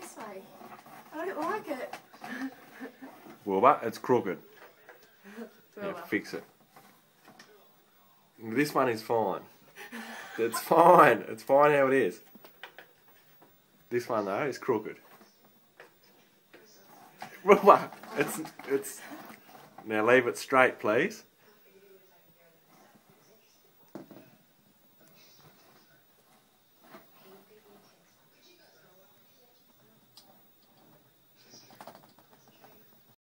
this way. I don't like it. Wilbur, it's crooked. Yeah, fix it. This one is fine. It's fine. It's fine how it is. This one though is crooked. Wilbur, it's it's. Now leave it straight, please.